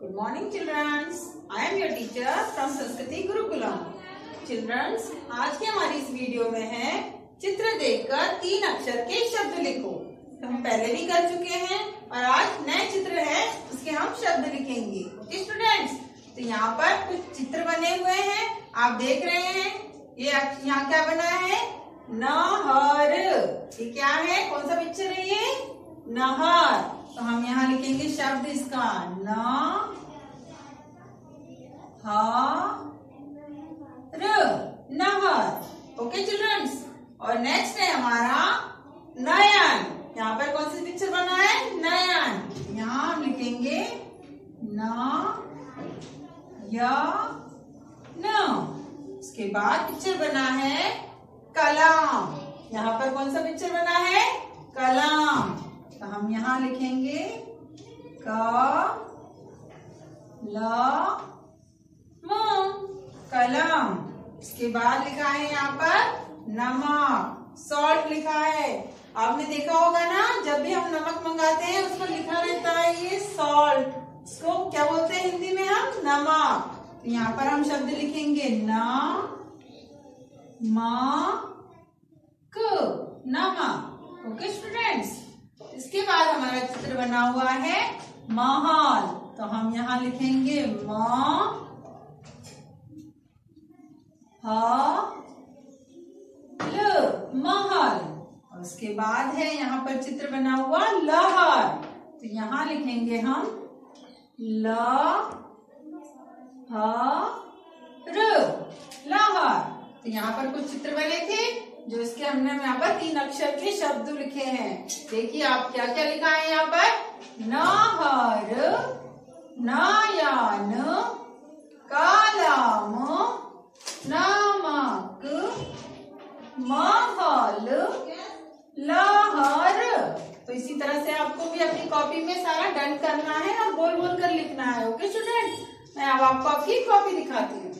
Good morning, children. I am your teacher from Sanskriti Gurukulam. Children, आज की हमारी इस वीडियो में है चित्र देखकर तीन अक्षर के शब्द लिखो। तो हम पहले भी कर चुके हैं और आज नए चित्र है उसके हम शब्द लिखेंगे। ओके स्टूडेंट्स तो यहाँ पर कुछ चित्र बने हुए हैं। आप देख रहे हैं ये यहाँ क्या बना है? नहर। ये क्या है? कौन सा पिक्चर है ये? नहर। तो हम यहाँ लिखेंगे शब्द इसका न र नहर ओके चिल्ड्रंस और नेक्स्ट है हमारा नयन। यहाँ पर कौन सी पिक्चर बना है? नयन। यहाँ हम लिखेंगे न न। उसके बाद पिक्चर बना है कलाम। यहाँ पर कौन सा पिक्चर बना है? यहाँ लिखेंगे? क, ल कलम। इसके बाद लिखा है यहाँ पर नमक। सॉल्ट लिखा है। आपने देखा होगा ना, जब भी हम नमक मंगाते हैं उस पर लिखा रहता है ये सॉल्ट इसको क्या बोलते हैं हिंदी में हम? नमक। तो यहाँ पर हम शब्द लिखेंगे न, म नमक। ओके स्टूडेंट्स इसके बाद हमारा चित्र बना हुआ है महल। तो हम यहाँ लिखेंगे म महल। और उसके बाद है यहाँ पर चित्र बना हुआ लहर। तो यहाँ लिखेंगे हम ल लहर। तो यहाँ पर कुछ चित्र बने थे जो इसके हमने यहाँ पर तीन अक्षर के शब्द लिखे हैं। देखिए आप क्या क्या लिखा है यहाँ पर? नहर नयन कलम, नमक, महल, लहर। तो इसी तरह से आपको भी अपनी कॉपी में सारा डन करना है और बोल बोल कर लिखना है ओके स्टूडेंट मैं अब आपको आपकी कॉपी दिखाती हूँ।